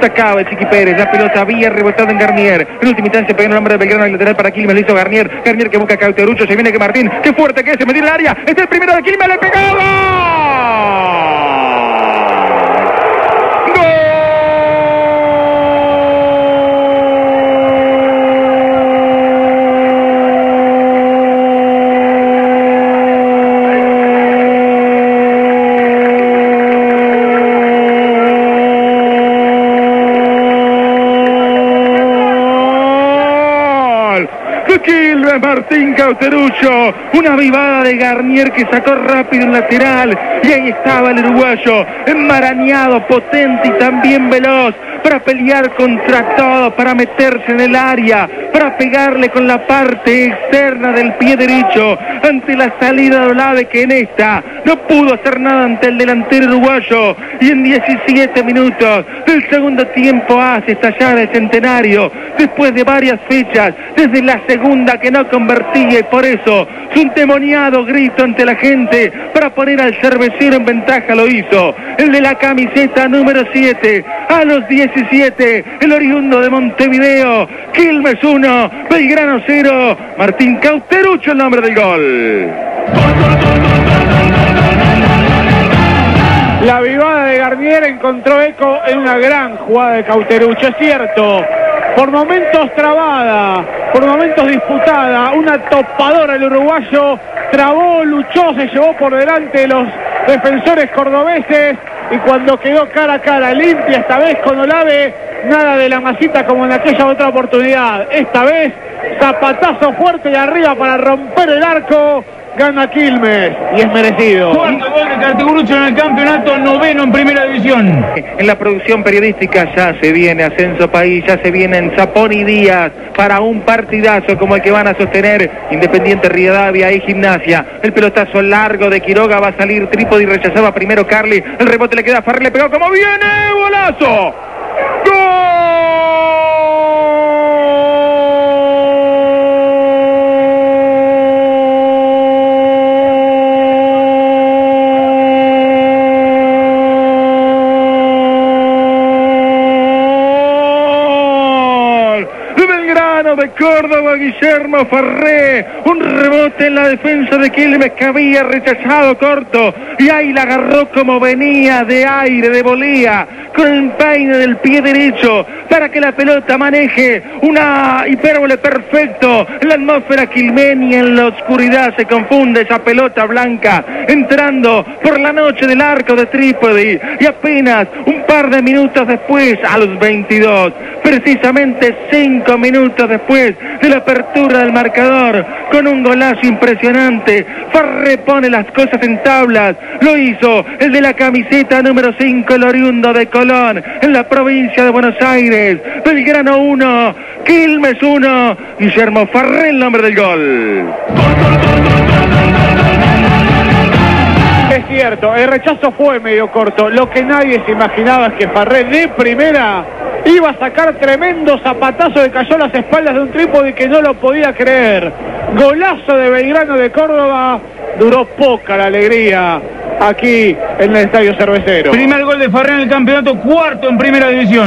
Sacaba el Chiqui Pérez, la pelota había rebotado en Garnier. En última instancia pegó el nombre de Belgrano al lateral para Quilmes, lo hizo Garnier. Garnier que busca a Cauterucho, se viene que Martín, qué fuerte que es, se metió el área. Este es el primero de Quilmes, le pegaba. Quilmes, Martín Cauterucho, una vivada de Garnier que sacó rápido el lateral y ahí estaba el uruguayo, enmarañado, potente y también veloz para pelear contra todo, para meterse en el área, para pegarle con la parte externa del pie derecho ante la salida de Olave que en esta no pudo hacer nada ante el delantero uruguayo. Y en 17 minutos del segundo tiempo hace estallar el centenario. Después de varias fechas desde la segunda que no convertía y por eso su endemoniado grito ante la gente para poner al cervecero en ventaja lo hizo. El de la camiseta número 7 a los 17 el oriundo de Montevideo Quilmes 1 Belgrano 0 Martín Cauterucho el nombre del gol La vivada de Garnier encontró eco en una gran jugada de Cauterucho, es cierto. Por momentos trabada, por momentos disputada, una topadora el uruguayo, trabó, luchó, se llevó por delante los defensores cordobeses y cuando quedó cara a cara limpia esta vez con Olave, nada de la masita como en aquella otra oportunidad. Esta vez zapatazo fuerte de arriba para romper el arco gana Quilmes y es merecido. Cuarto gol de Cartigurucho en el campeonato, noveno en primera división. En la producción periodística ya se viene Ascenso País, ya se vienen Zapón y Díaz para un partidazo como el que van a sostener Independiente Rivadavia y Gimnasia. El pelotazo largo de Quiroga va a salir Trípodi, rechazaba primero Carly, el rebote le queda a Farrell, le pegó como viene, golazo. De Córdoba, Guillermo Farré. Un rebote en la defensa de Quilmes que había rechazado corto. Y ahí la agarró como venía de aire, de volía, con el peine del pie derecho para que la pelota maneje una hipérbole perfecto. La atmósfera quilmenia, en la oscuridad se confunde esa pelota blanca entrando por la noche del arco de Trípodi. Y apenas un par de minutos después, a los 22, precisamente cinco minutos después de la apertura del marcador, con un golazo impresionante, Farre pone las cosas en tablas, lo hizo el de la camiseta número 5, el oriundo de Colón, en la provincia de Buenos Aires, Belgrano 1, Quilmes 1, Guillermo Farré el nombre del gol. Es el rechazo fue medio corto. Lo que nadie se imaginaba es que Farré de primera iba a sacar tremendo zapatazo de cayó a las espaldas de un trípode que no lo podía creer. Golazo de Belgrano de Córdoba. Duró poca la alegría aquí en el Estadio Cervecero. Primer gol de Farré en el campeonato, cuarto en primera división.